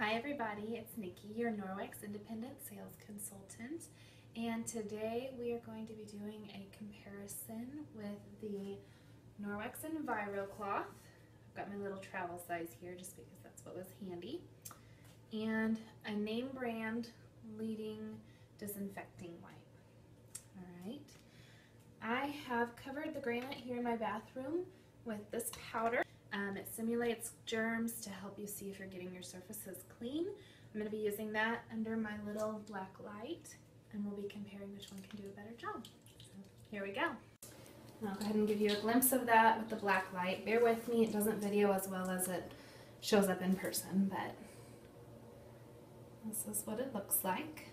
Hi everybody, it's Nikki, your Norwex Independent Sales Consultant, and today we are going to be doing a comparison with the Norwex Enviro cloth. I've got my little travel size here just because that's what was handy, and a name brand leading disinfecting wipe. Alright, I have covered the granite here in my bathroom with this powder. Um, it simulates germs to help you see if you're getting your surfaces clean. I'm going to be using that under my little black light and we'll be comparing which one can do a better job. So here we go. I'll go ahead and give you a glimpse of that with the black light. Bear with me, it doesn't video as well as it shows up in person, but this is what it looks like.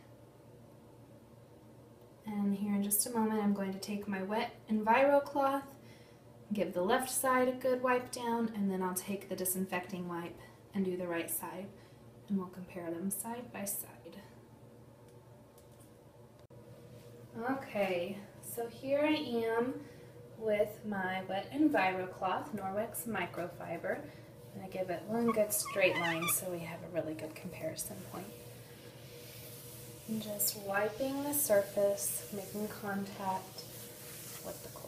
And here in just a moment I'm going to take my wet Enviro cloth give the left side a good wipe down and then I'll take the disinfecting wipe and do the right side and we'll compare them side by side. Okay, so here I am with my wet EnviroCloth Norwex microfiber and I give it one good straight line so we have a really good comparison point. And just wiping the surface, making contact with the cloth.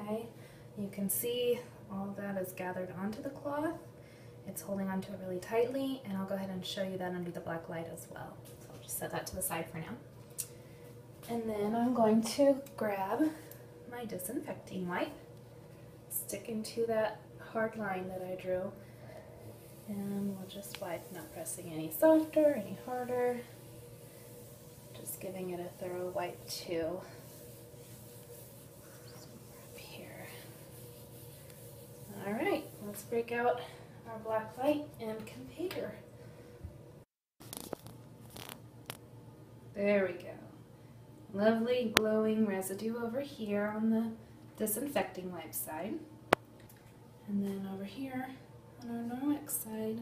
Okay, you can see all of that is gathered onto the cloth. It's holding onto it really tightly, and I'll go ahead and show you that under the black light as well. So I'll just set that to the side for now. And then I'm going to grab my disinfecting wipe, stick into that hard line that I drew, and we'll just wipe, not pressing any softer, any harder, just giving it a thorough wipe too. Let's break out our black light and compare. There we go. Lovely glowing residue over here on the disinfecting wipe side. And then over here on our Norwex side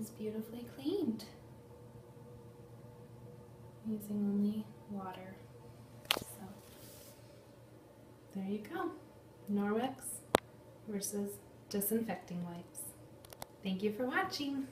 is beautifully cleaned using only water. So there you go. Norwex versus disinfecting wipes. Thank you for watching.